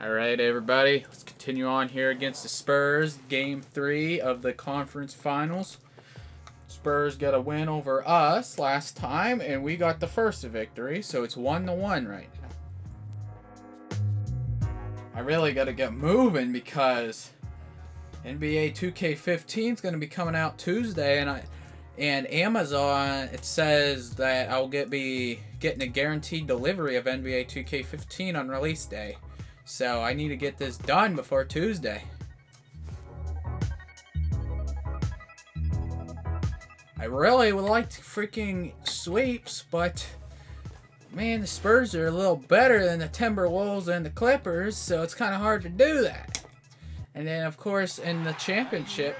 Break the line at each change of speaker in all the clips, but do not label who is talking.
All right, everybody. Let's continue on here against the Spurs. Game three of the conference finals. Spurs got a win over us last time, and we got the first victory, so it's one to one right now. I really got to get moving because NBA 2K15 is going to be coming out Tuesday, and I and Amazon it says that I'll get be getting a guaranteed delivery of NBA 2K15 on release day. So I need to get this done before Tuesday. I really would like to freaking sweeps, but man, the Spurs are a little better than the Timberwolves and the Clippers, so it's kind of hard to do that. And then, of course, in the championship,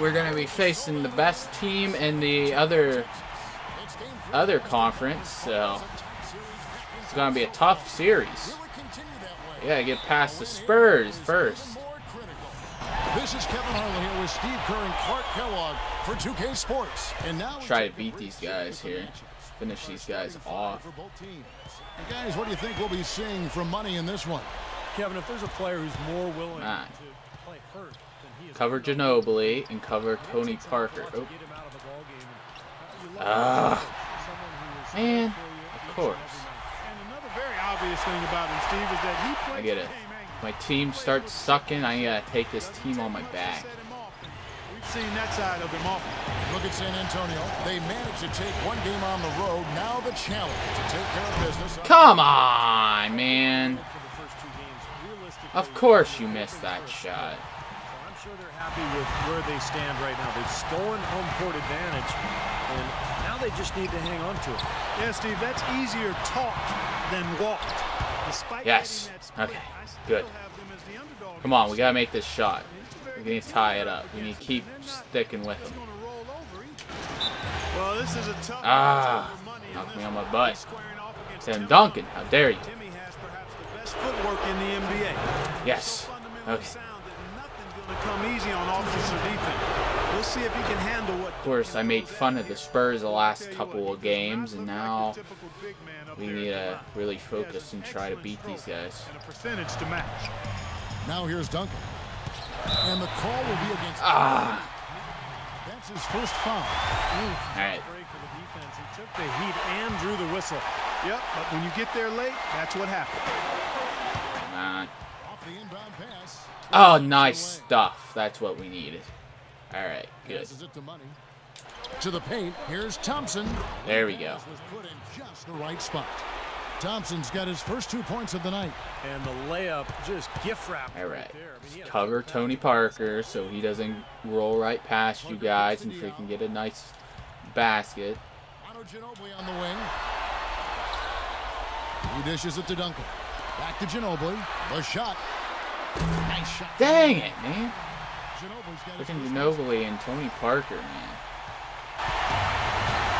we're going to be facing the best team in the other other conference, so going to be a tough series. Yeah, get past the Spurs first.
This is Kevin Harlan here with Steve Kerr and Clark Kellogg for 2K Sports. And now
try to beat these guys here. Finish these guys off.
And guys, what do you think we'll be seeing from money in this one?
Kevin, if there's a player who's more willing Man. to play hurt than he is
cover Ginobili and cover Tony Parker. Oh. Ah, man, of course.
And another very obvious thing about him, Steve, is that he plays
I get it. My team starts sucking, I gotta take this team on my back.
We've seen that side of him often.
Look at San Antonio. They managed to take one game on the road. Now the challenge to take care of business.
Come on, man. Of course you missed that shot.
I'm sure they're happy with where they stand right now. They've stolen home court advantage, and now they just need to hang on to it.
Yeah, Steve, that's easier talked than walked. Despite
yes. Okay. Good. Come on, we gotta make this shot. We need to tie it up. We need to keep sticking with them.
Well, this is a tough
ah, knock me on my butt. Tim Duncan, how dare you?
footwork in the NBA.
Yes. Okay.
We'll see if he can handle what.
Of course, I made fun of the Spurs the last couple of games, and now we need to really focus and try to beat these guys.
percentage to match.
Now here's Duncan, and the call will be against.
Ah.
That's his first foul.
All right.
He took the heat and drew the whistle.
Yep, but when you get there late, that's what happened.
Come on. Oh, nice stuff. That's what we needed. All right, good.
To the paint. Here's Thompson.
There we go.
Was put in just the right spot. Thompson's got his first two points of the night.
And the layup just gift wrapped.
All right. I mean, Cover Tony Parker so he doesn't roll right past you guys and freaking get a nice basket.
Ginobili on the wing. He dishes it to Duncan. Back to Ginobili. The shot. Nice shot.
Dang it, man. Freaking Ginobili and Tony Parker, man.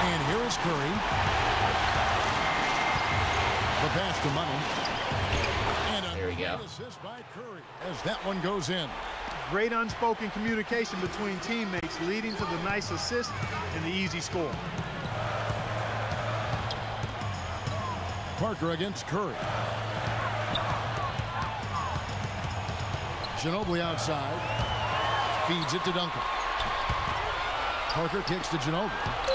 And here is Curry. The pass to Money.
And there we go.
Assist by Curry as that one goes in.
Great unspoken communication between teammates leading to the nice assist and the easy score.
Parker against Curry. Ginobili outside. Feeds it to Duncan. Parker kicks to Ginobili.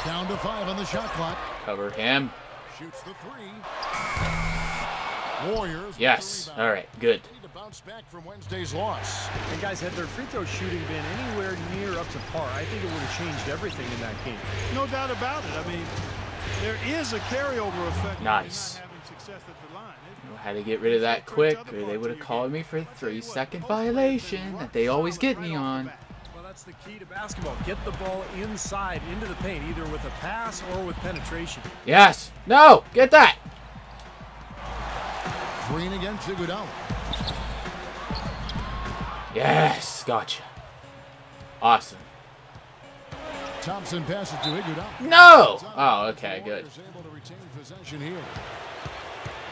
Down to five on the shot clock.
Cover him.
Shoots the three. Warriors.
Yes. All right. Good.
To bounce back from Wednesday's loss.
And guys, had their free throw shooting been anywhere near up to par, I think it would have changed everything in that game.
No doubt about it. I mean, there is a carryover effect.
Nice. I had to get rid of that quick, or they would have called me for a three-second violation that they always get me on.
Well, that's the key to basketball. Get the ball inside, into the paint, either with a pass or with penetration.
Yes. No. Get that.
Green against Iguodala.
Yes. Gotcha. Awesome.
Thompson passes to Iguodala.
No. Oh, okay. Good.
Able to retain possession here.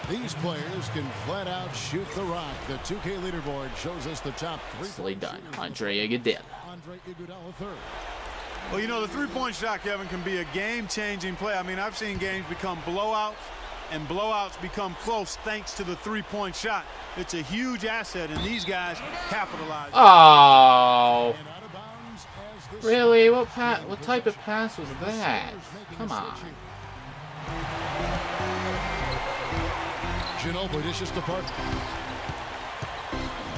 These players can flat out shoot the rock. The 2K leaderboard shows us the top three.
Nicely done. Andre Iguodala.
Andre Iguodala third.
Well, you know, the three-point shot, Kevin, can be a game-changing play. I mean, I've seen games become blowouts and blowouts become close thanks to the three-point shot. It's a huge asset, and these guys capitalize.
Oh,
And out of bounds as this
really? What pa What type of pass was that? Come on.
Ginobili dishes to Parker.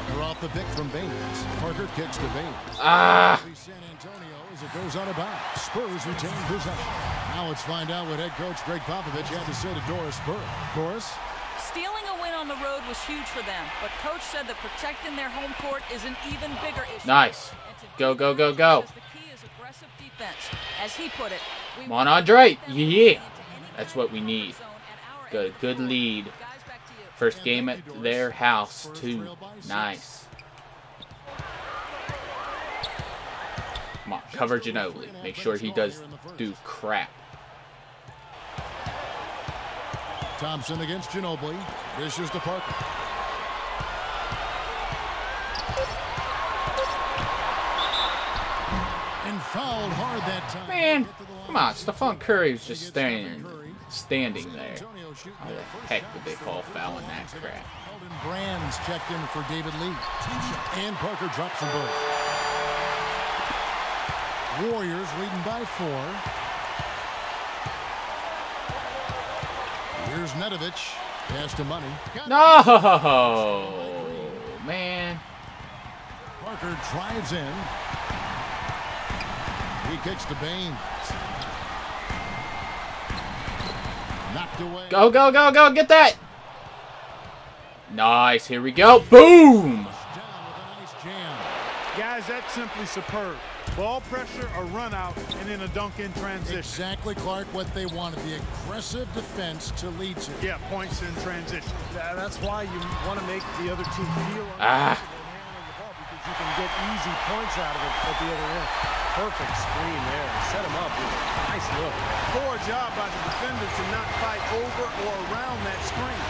Parker off the pick from Baynes. Parker kicks to Baynes.
Ah,
San Antonio as it goes out of bounds. Spurs retain possession. Now let's find out what head coach Gregg Popovich had to say to Doris Spur. Doris?
Stealing a win on the road was huge for them, but coach said that protecting their home court is an even bigger issue.
nice. Go, go, go, go.
The key is aggressive defense. As he put it, we
Come on, Andre. Yeah. That's what we need.
zone at our
Good, good lead.
Guys, back to you.
First game at their house too. Nice. Come on, cover Ginobili. Make sure he does do crap.
Thompson against Ginobili. Dishes to Parker. And fouled hard that time.
Man,
Get to the line.
come on, Stephen Curry was just standing,
Curry.
Standing there. How the heck did they call fouling that crap?
Brand's checked in for David Lee. And Parker drops them both. Warriors leading by four. Here's Nedovic. Pass to Money.
No, man.
Parker drives in. He kicks to Baynes. Knocked away.
Go, go, go, go, get that. Nice, here we go. Boom.
Down with a nice.
Guys, that's simply superb. Ball pressure, a run out, and then a dunk in transition.
Exactly, Clark, what they wanted. The aggressive defense to lead to.
Yeah, points in transition.
Yeah, that's why you want to make the other team feel
Ah.
uncomfortable handling the ball because you can get easy points out of it at the other end. Perfect screen there. Set him up with a nice look.
Poor job by the defender to not fight over or around that screen.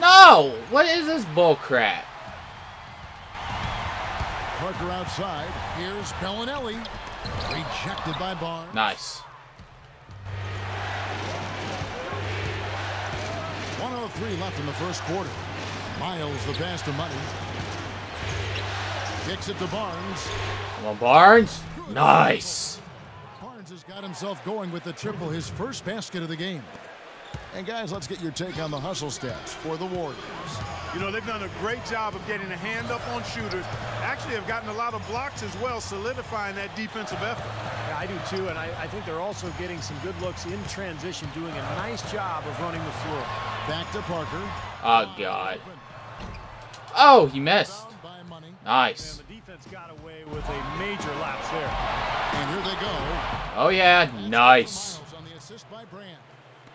No, what is this bull crap?
Parker outside. Here's Belinelli. Rejected by Barnes.
Nice.
103 left in the first quarter. Miles the pass to Money. Kicks it to Barnes.
Come on, Barnes. Nice.
Barnes has got himself going with the triple, his first basket of the game. And guys, let's get your take on the hustle stats for the Warriors.
You know, they've done a great job of getting a hand up on shooters. Actually have gotten a lot of blocks as well, solidifying that defensive effort.
Yeah, I do too, and I, I think they're also getting some good looks in transition, doing a nice job of running the floor.
Back to Parker.
Oh, God. Oh, he missed.
Fouled by Money.
Nice.
And the defense got away with a major lapse there.
And here they go.
Oh, yeah. Nice.
Miles on the assist by Brand.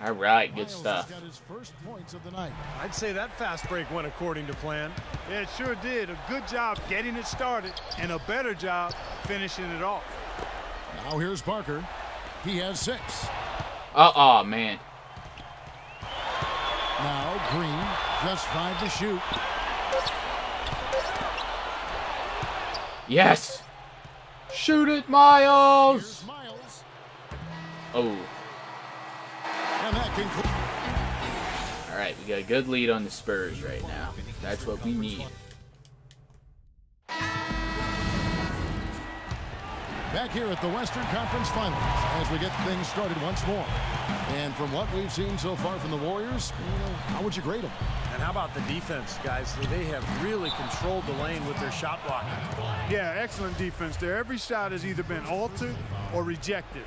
All right, good stuff.
got his first points of the night.
I'd say that fast break went according to plan.
Yeah, it sure did. A good job getting it started and a better job finishing it off.
Now here's Parker. He has six.
Uh oh, man.
Now Green, just five to shoot.
Yes. Shoot it, Miles.
Miles.
Oh,
And that concludes.
all right. We got a good lead on the Spurs right now. That's what we need.
Back here at the Western Conference Finals as we get things started once more. And from what we've seen so far from the Warriors, you know, how would you grade them?
And how about the defense, guys? They have really controlled the lane with their shot blocking.
Yeah, excellent defense there. Every shot has either been altered or rejected.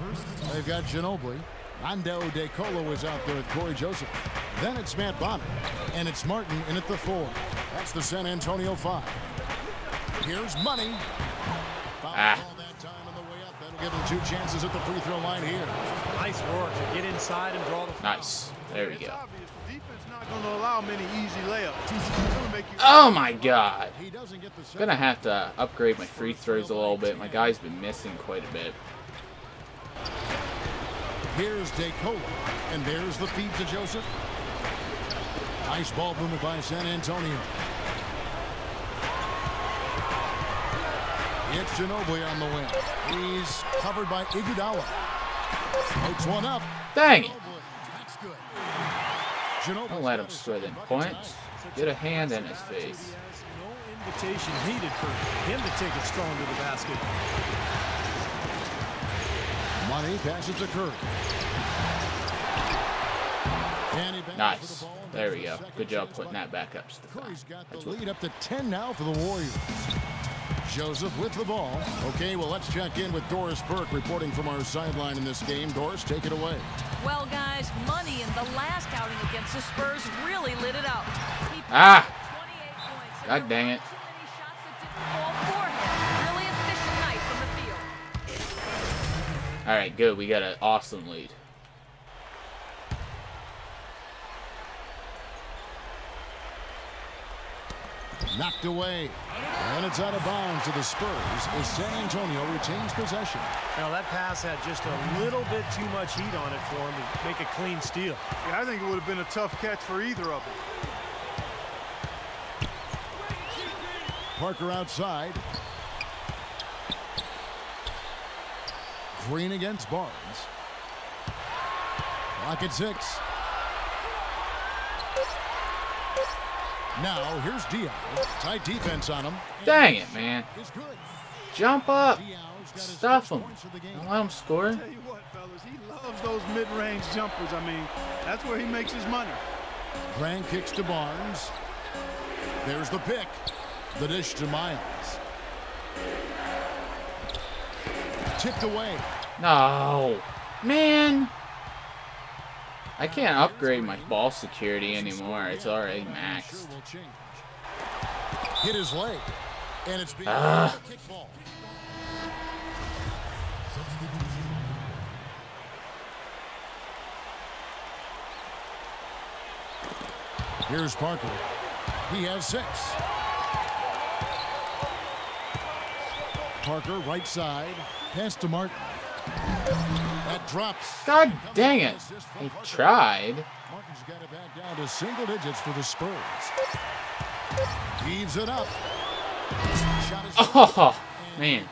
They've got Ginobili. Nando De Colo is out there with Cory Joseph. Then it's Matt Bonner. And it's Martin in at the four. That's the San Antonio five. Here's Money.
Ah.
call that time on the way up. That'll give them two chances at the free throw line here.
Nice work to get inside and draw the foul.
Nice. There we
It's
go.
obvious the defense not going to allow many easy layups. Make you-
Oh my God.
He doesn't get the.
Gonna have to upgrade my free throws a little bit. My guy's been missing quite a bit.
Here's De Colo. And there's the feed to Joseph. Nice ball movement by San Antonio. It's Ginobili on the win. He's covered by Iguodala. Puts one up.
Dang it.
Ginobili.
Don't let him score them points. Get a hand in his face.
No invitation needed for him to take it strong to the basket.
Money passes to Curry. And he back
Nice.
for the ball.
There we go. Good job putting that back up, Stephen.
Curry's got the lead up to 10 now for the Warriors. Joseph with the ball. Okay, well, let's check in with Doris Burke reporting from our sideline in this game. Doris, take it away.
Well, guys, money in the last outing against the Spurs really lit it up. He
Ah!
up 28 points, and
God dang it.
Too many shots that didn't fall for him. Really efficient night from the field.
All right, good. We got an awesome lead.
Knocked away. And it's out of bounds to the Spurs as San Antonio retains possession.
Now that pass had just a little bit too much heat on it for him to make a clean steal.
Yeah, I think it would have been a tough catch for either of them.
Parker outside. Green against Barnes. Clock at six. Now here's Diaw. Tight defense on him.
Dang it, man. Jump up.
Diaw got his
Stuff him.
points of the game.
Don't let him score.
Tell you what, fellas, he loves those mid-range jumpers. I mean, that's where he makes his money.
Grant kicks to Barnes. There's the pick. The dish to Miles. Tipped away.
No. Man. I can't upgrade my ball security anymore. It's already maxed.
Sure will change. Hit his leg. And it's being
Ah.
a. Here's Parker. He has six. Parker, right side. Pass to Martin. That drops.
God dang it. He tried.
Martin's got it back down to single digits for the Spurs. Heaves it up.
Oh, man.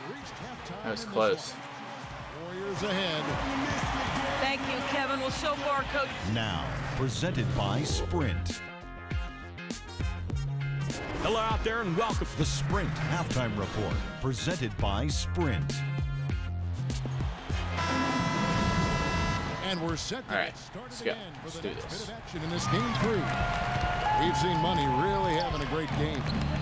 That was close.
Warriors ahead.
Thank you, Kevin. Well, so far, Coach
Now, presented by Sprint. Hello out there and welcome to the Sprint Halftime Report, presented by Sprint.
And we're set to
All right,
get started
let's go.
again for
Let's
the
do
next
this.
bit of action in this game three. We've seen Money really having a great game.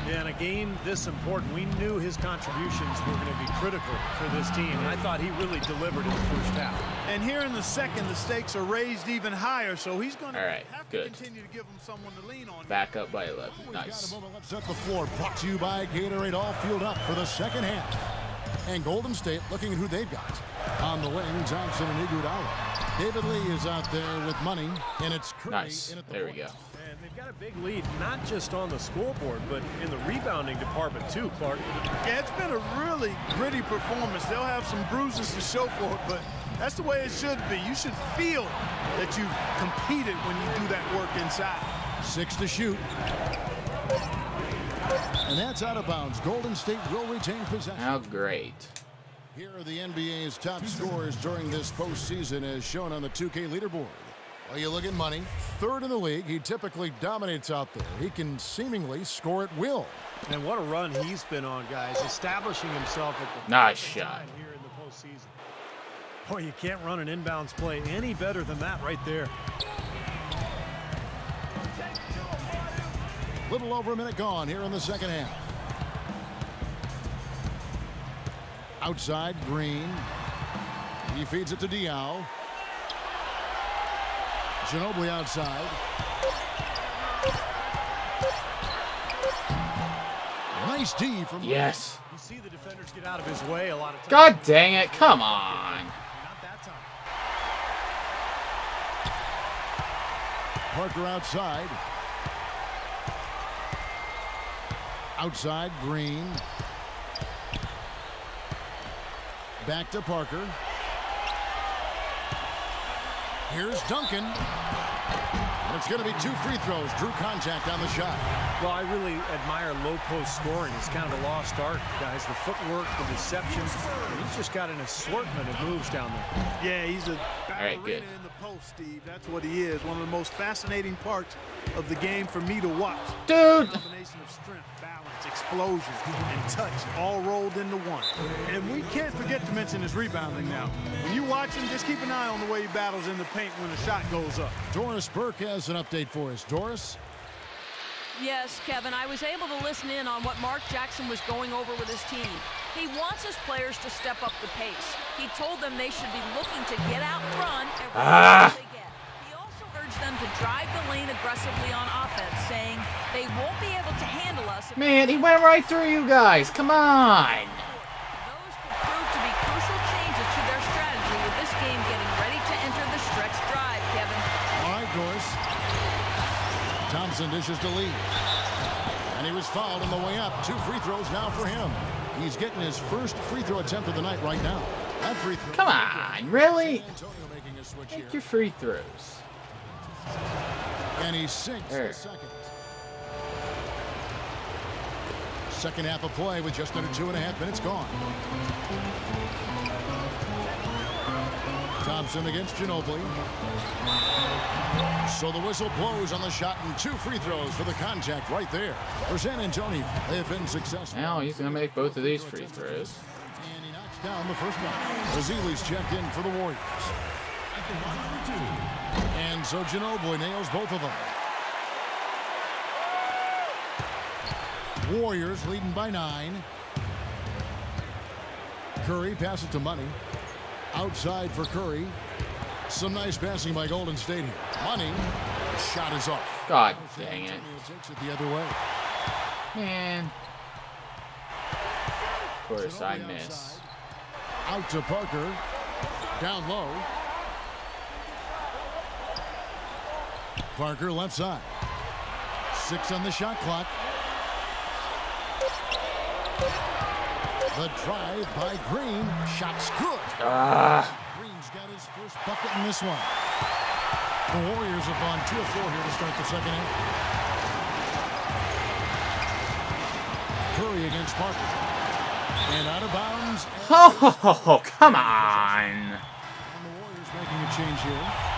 Yeah, in a game this important, we knew his contributions were going to be critical for this team, and I thought he really delivered in the first half.
And here in the second, the stakes are raised even higher, so he's going to
All right,
have
good.
to continue to give them someone to lean on.
Back up by 11.
We've got
Nice.
a moment left set the floor. Brought to you by Gatorade All Fueled Up for the second half. And Golden State looking at who they've got. On the wing, Johnson and Iguodala. David Lee is out there with money, and it's Curry
Nice.
in at the
There we go.
And they've got a big lead, not just on the scoreboard, but in the rebounding department too, Clark.
Yeah, it's been a really gritty performance. They'll have some bruises to show for it, but that's the way it should be. You should feel that you've competed when you do that work inside.
Six to shoot. And that's out of bounds. Golden State will retain possession.
How great.
Here are the NBA's top scorers during this postseason as shown on the 2K leaderboard. Well, you look at money, third in the league. He typically dominates out there. He can seemingly score at will.
And what a run he's been on, guys, establishing himself at the
Nice shot.
time here in the postseason. Boy, you can't run an inbounds play any better than that right there.
Little over a minute gone here in the second half. Outside, Green. He feeds it to Diaw. Ginobili outside. Nice D from
Yes.
You see the defenders get out of his way a lot of times.
God dang it. Come on.
Not that time.
Parker outside. Outside, Green. Back to Parker. Here's Duncan. And it's going to be two free throws. Drew contact on the shot.
Well, I really admire low post scoring. It's kind of a lost art, guys. The footwork, the deception. He's just got an assortment of moves down there.
Yeah, he's a
right,
ballerina
good.
in the post, Steve. That's what he is. One of the most fascinating parts of the game for me to watch.
Dude!
Explosion, and touch all rolled into one. And we can't forget to mention his rebounding now. When you watch him, just keep an eye on the way he battles in the paint when the shot goes up.
Doris Burke has an update for us. Doris?
Yes, Kevin, I was able to listen in on what Mark Jackson was going over with his team. He wants his players to step up the pace. He told them they should be looking to get out front every
Ah.
chance they get. He also urged them to drive the lane aggressively on offense, saying they won't be able to handle us. if
Man, he went right through you guys. Come on.
Those could prove to be crucial changes to their strategy with this game getting ready to enter the stretch drive, Kevin.
All right, Doris. Thompson dishes to Lee. And he was fouled on the way up. Two free throws now for him. He's getting his first free throw attempt of the night right now. That free throw.
Come on, really?
Antonio making a switch here.
Take your free throws.
And he sinks
There.
the second. Second half of play with just under two and a half minutes gone. Thompson against Ginobili. So the whistle blows on the shot and two free throws for the contact right there. For San Antonio, they have been successful.
Now he's going to make both of these free throws.
And he knocks down the first one. Bazili's checked in for the Warriors. And so Ginobili nails both of them. Warriors leading by nine. Curry passes to Money. Outside for Curry. Some nice passing by Golden State here. Money. The shot is off.
God dang it.
Takes it the other way.
Man. Of course, I miss.
outside. Out to Parker. Down low. Parker left side. Six on the shot clock. The drive by Green. Shot's good.
Ah,
Green's got his first bucket in this one. The Warriors have gone 2 of 4 here to start the second half. Curry against Parker. And out of bounds.
oh, come on.
And the Warriors making a change here.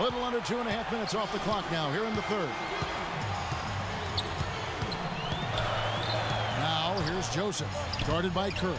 Little under two and a half minutes off the clock now here in the third. Now here's Joseph, guarded by Curry.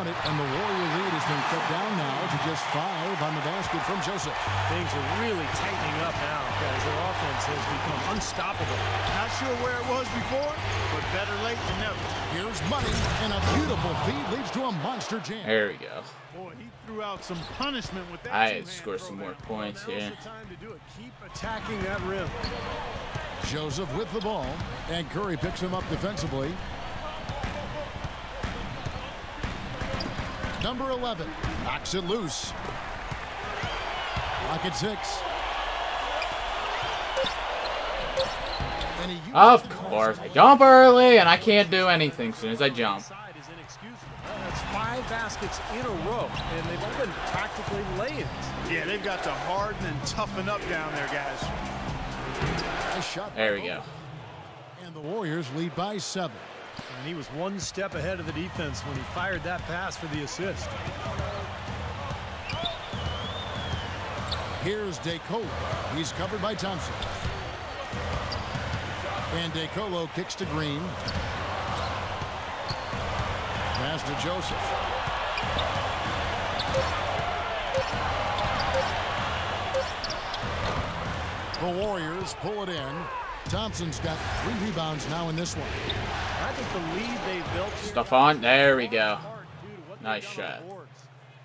Count it, and the Warrior lead has been cut down now to just five on the basket from Joseph.
Things are really tightening up now, guys. Their offense has become unstoppable.
Not sure where it was before, but better late than never.
Here's Money, and a beautiful feed leads to a monster jam.
There we go.
Boy, he threw out some punishment with that.
I
two-hand
had some more
throwback.
points
Now's
here.
the time to do it. Keep attacking that rim.
Joseph with the ball, and Curry picks him up defensively. Number 11 knocks it loose. Lock at six. And he uses
Of course, I jump early and I can't do anything as soon as I jump.
Side is inexcusable. That's five baskets in a row, and they've all been practically lay-ins.
Yeah, they've got to harden and toughen up down there, guys.
Nice.
There we go.
And the Warriors lead by seven.
And he was one step ahead of the defense when he fired that pass for the assist.
Here's DeColo. He's covered by Thompson. And DeColo kicks to Green. Pass to Joseph. The Warriors pull it in. Thompson's got three rebounds now in this one.
I think the lead they've built
Stuff on. There we go.
hard due to what they've
Nice shot.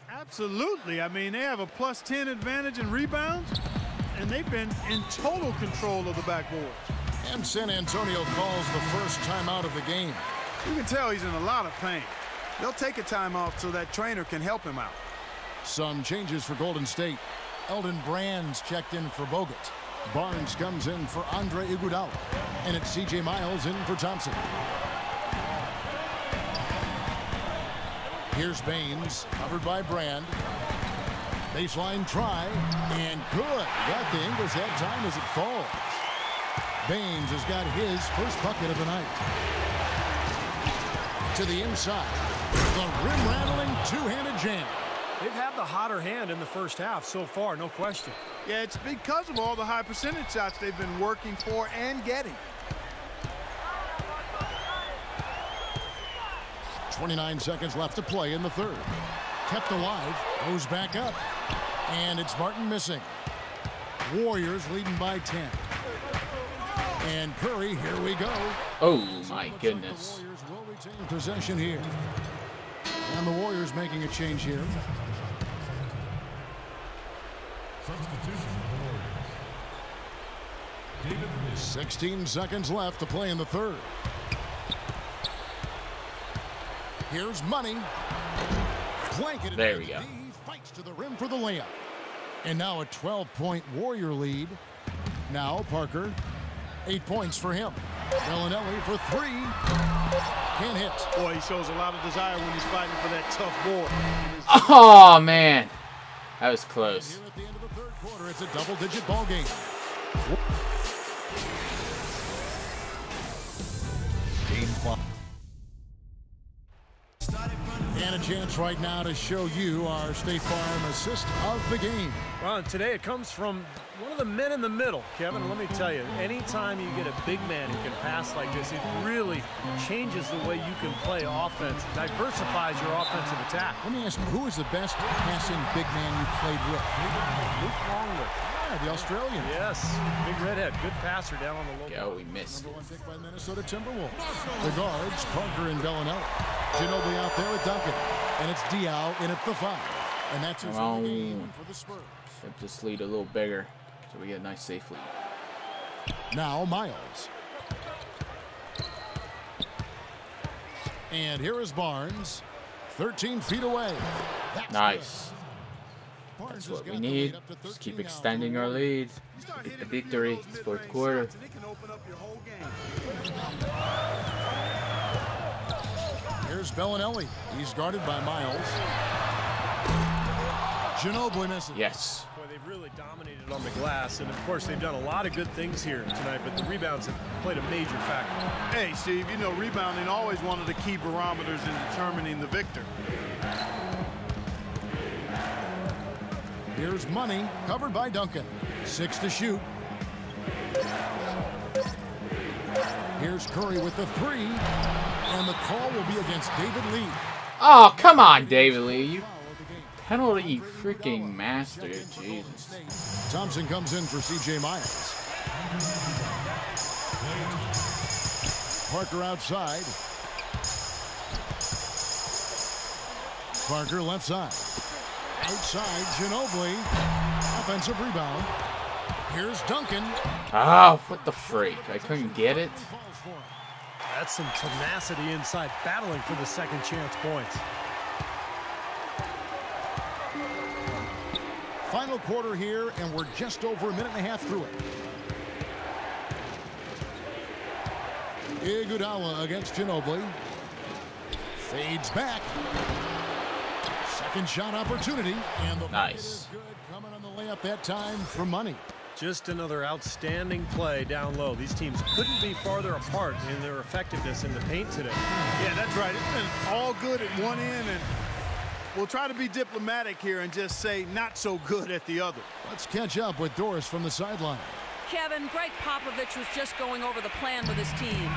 Absolutely. I mean, they have a plus 10 advantage in rebounds, and they've been in total control of the backboard.
And San Antonio calls the first timeout of the game.
You can tell he's in a lot of pain. They'll take a time off so that trainer can help him out.
Some changes for Golden State. Elton Brand's checked in for Bogut. Barnes comes in for Andre Iguodala. And it's C.J. Miles in for Thompson. Here's Baynes, covered by Brand. Baseline try, and good. Got the English that time as it falls. Baynes has got his first bucket of the night. To the inside. The rim-rattling two-handed jam.
They've had the hotter hand in the first half so far, no question.
Yeah, it's because of all the high percentage shots they've been working for and getting.
29 seconds left to play in the third. Kept alive, goes back up, and it's Martin missing. Warriors leading by 10. And Curry, here we go.
Oh my goodness.
The Warriors will retain possession here. And the Warriors making a change here.
Substitution for the Warriors. David
16 seconds left to play in the third. Here's money. Blanketed
There we go.
Fights to the rim for the layup. And now a 12-point Warrior lead. Now Parker. Eight points for him. Belinelli for three. Can't hit.
Boy, he shows a lot of desire when he's fighting for that tough board.
Oh man, that was close.
Here at the end of the third quarter, it's a double-digit ball game.
Game five.
And a chance right now to show you our State Farm assist of the game.
Well, and today it comes from one of the men in the middle, Kevin. Let me tell you, anytime you get a big man who can pass like this, it really changes the way you can play offense, diversifies your offensive attack.
Let me ask you, who is the best passing big man you played with?
Luc Longley.
Yeah, the Australian.
Yes, big redhead, good passer down on the low.
Go, we missed.
Number one pick by Minnesota Timberwolves. The guards, Parker and Belinelli. Ginobili out there with Duncan. And it's Diaw in at the five. And that's his
Come
only
on.
game for the Spurs.
Kept this lead a little bigger, so we get a nice safe lead.
Now Miles. And here is Barnes. 13 feet away. That's
Nice.
good. Barnes
That's what we need.
lead up to
Just keep extending our lead. Get the victory. It's fourth quarter.
shots, and it can open up your whole game.
Here's Belinelli. He's guarded by Miles. Ginobili misses.
Yes.
Boy, they've really dominated on the glass, and of course they've done a lot of good things here tonight. But the rebounds have played a major factor.
Hey, Steve, you know rebounding always one of the key barometers in determining the victor.
Here's Money, covered by Duncan. Six to shoot. Here's Curry with the three. And the call will be against David Lee.
Oh, come on, David Lee. You
Foul of the game.
penalty freaking master. Jesus.
Thompson comes in for C.J. Miles. Parker outside. Parker left side. Outside, Ginobili. Offensive rebound. Here's Duncan.
Oh, what the freak? I couldn't get it.
Falls for him.
That's some tenacity inside, battling for the second chance points.
Final quarter here, and we're just over a minute and a half through it. Iguodala against Ginobili. Fades back. Second shot opportunity, and the
Nice.
good. Coming on the layup that time for money.
Just another outstanding play down low. These teams couldn't be farther apart in their effectiveness in the paint today.
Yeah, that's right. It's been all good at one end, and we'll try to be diplomatic here and just say not so good at the other.
Let's catch up with Doris from the sideline.
Kevin, Gregg Popovich was just going over the plan with his team.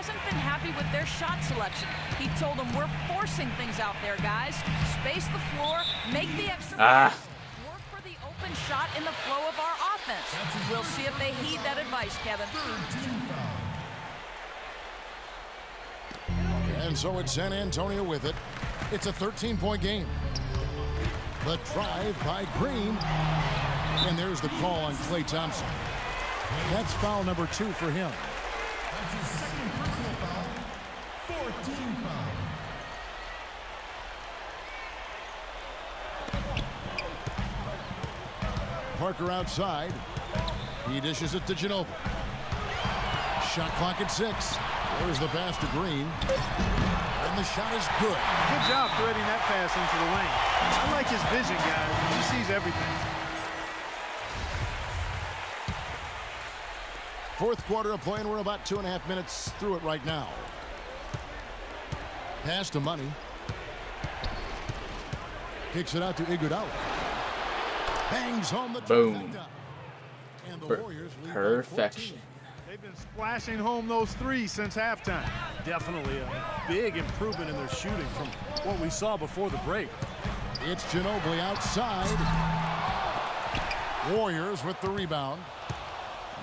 He hasn't been happy with their shot selection. He told them, we're forcing things out there, guys. Space the floor, make the extra
Ah.
pass, work for the open shot in the flow of our offense. We'll see if they heed that advice, Kevin.
And so it's San Antonio with it. It's a 13-point game. The drive by Green. And there's the call on Klay Thompson. That's foul number two for him.
That's his second personal foul. 14 foul.
Parker outside. He dishes it to Ginobili. Shot clock at six. There's the pass to Green. And the shot is good.
Good job threading that pass into the lane. I like his vision, guys. He sees everything.
Fourth quarter of play, and we're about two and a half minutes through it right now. Pass to Money. Kicks it out to Iguodala. Bangs home the
Boom.
And the Warriors
perfection.
They've been splashing home those three since halftime.
Definitely a big improvement in their shooting from what we saw before the break.
It's Ginobili outside. Warriors with the rebound.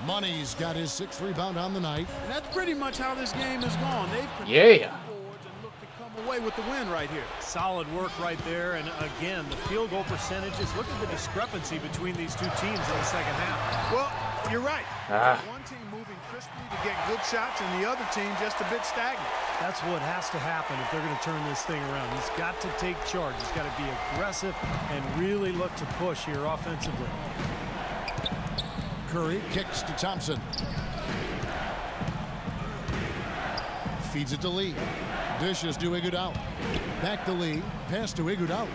Money's got his sixth rebound on the night.
And that's pretty much how this game has gone. They've
Yeah.
boards and look to come away with the win right here.
Solid work right there. And again, the field goal percentages. Look at the discrepancy between these two teams in the second half.
Well, you're right.
Ah.
One team moving crisply to get good shots, and the other team just a bit stagnant.
That's what has to happen if they're going to turn this thing around. He's got to take charge. He's got to be aggressive and really look to push here offensively.
Curry kicks to Thompson. Feeds it to Lee. Dishes to Iguodala. Back to Lee. Pass to Iguodala.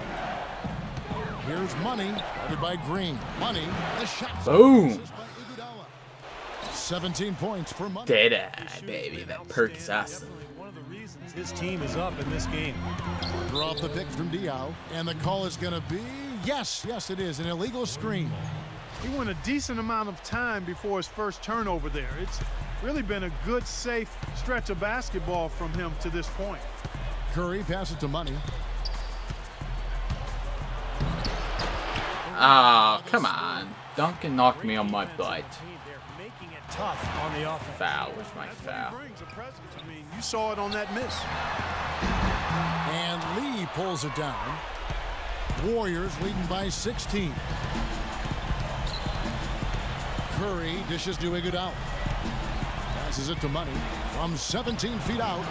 Here's Money. Guarded by Green. Money. The shot.
Boom.
Assist by Iguodala. 17 points for Money.
Dead
His
eye, baby. That
been
perk
outstanding.
assassin.
Definitely one of the reasons his team is up in this game.
Draw off the pick from Diaw. And the call is going to be, yes, yes it is, an illegal screen.
He went a decent amount of time before his first turnover there. It's really been a good, safe stretch of basketball from him to this point.
Curry passes it to Money.
Ah, come on. Duncan knocked me on my butt.
They're making it tough on the offense.
Foul. Where's my
That's
foul?
what he brings, a presence. I mean, you saw it on that miss.
And Lee pulls it down. Warriors leading by 16. Curry dishes to Iguodala. Passes it to Money from 17 feet out.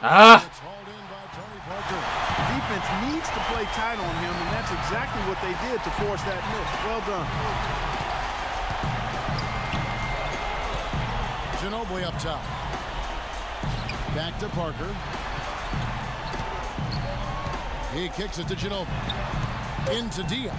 Ah!
It's hauled in by Tony Parker.
Defense needs to play tight on him, and that's exactly what they did to force that miss. Well done.
Ginobili up top. Back to Parker. He kicks it to Ginobili. Into Diaw.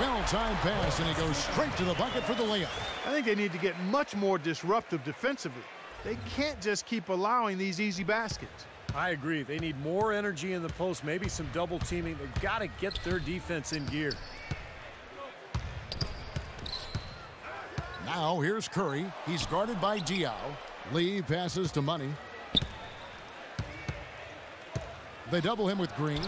Well-timed pass, and he goes straight to the bucket for the layup.
I think they need to get much more disruptive defensively. They can't just keep allowing these easy baskets.
I agree. They need more energy in the post, maybe some double teaming. They've got to get their defense in gear.
Now here's Curry. He's guarded by Diaw. Lee passes to Money. They double him with Green.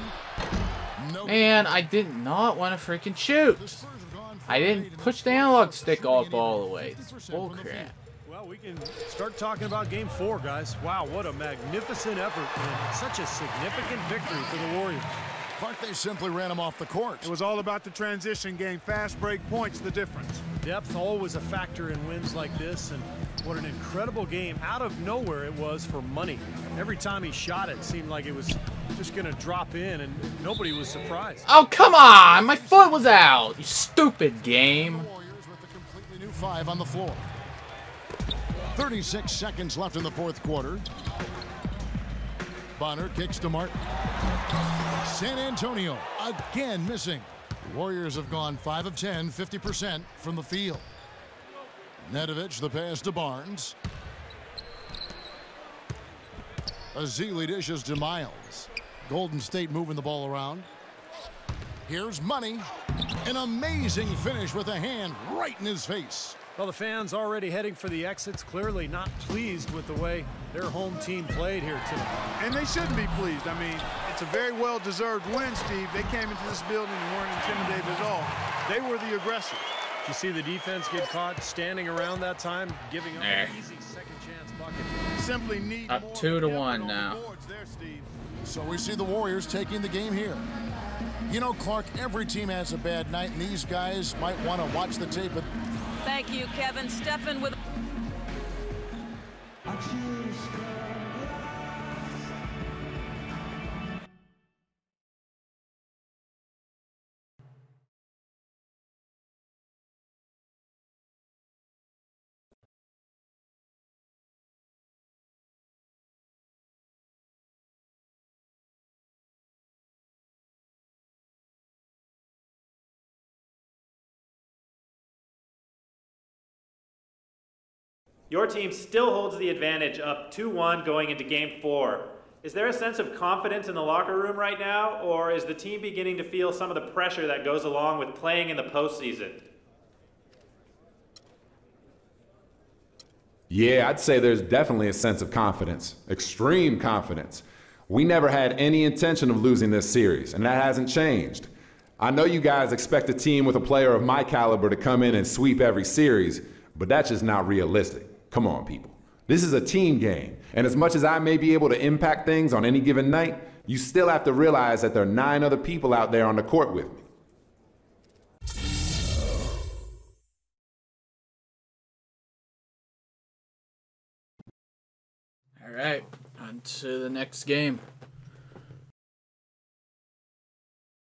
Man, I did not want to freaking shoot.
The Spurs have gone
I didn't push the analog stick all, all the way.
50% from
Bull
the
crap.
Well, we can start talking about game four, guys. Wow, what a magnificent effort and such a significant victory for the Warriors.
Clark, they simply ran him off the court.
It was all about the transition game. Fast break points, the difference.
Depth always a factor in wins like this, and what an incredible game out of nowhere it was for Money. Every time he shot it, seemed like it was just going to drop in, and nobody was surprised.
Oh, come on! My foot was out! You stupid game.
Warriors with a completely new five on the floor. 36 seconds left in the fourth quarter. Bonner kicks to Martin. San Antonio again missing. Warriors have gone 5 of 10, 50% from the field. Nedovic the pass to Barnes. Azili dishes to Miles. Golden State moving the ball around. Here's Money. An amazing finish with a hand right in his face.
Well, the fans already heading for the exits, clearly not pleased with the way their home team played here tonight.
And they shouldn't be pleased. I mean, it's a very well-deserved win, Steve. They came into this building and weren't intimidated at all. They were the aggressors.
You see the defense get caught standing around that time, giving up an easy second chance bucket.
Simply need
Up
more
two to one
on
now.
there, Steve.
So we see the Warriors taking the game here. You know, Clark, every team has a bad night, and these guys might want to watch the tape, but
Thank you, Kevin. Stephen with
Your team still holds the advantage up 2 1 going into game four. Is there a sense of confidence in the locker room right now, or is the team beginning to feel some of the pressure that goes along with playing in the postseason?
Yeah, I'd say there's definitely a sense of confidence, extreme confidence. We never had any intention of losing this series, and that hasn't changed. I know you guys expect a team with a player of my caliber to come in and sweep every series, but that's just not realistic. Come on, people. This is a team game, and as much as I may be able to impact things on any given night, you still have to realize that there are nine other people out there on the court with me.
All right, on to the next game.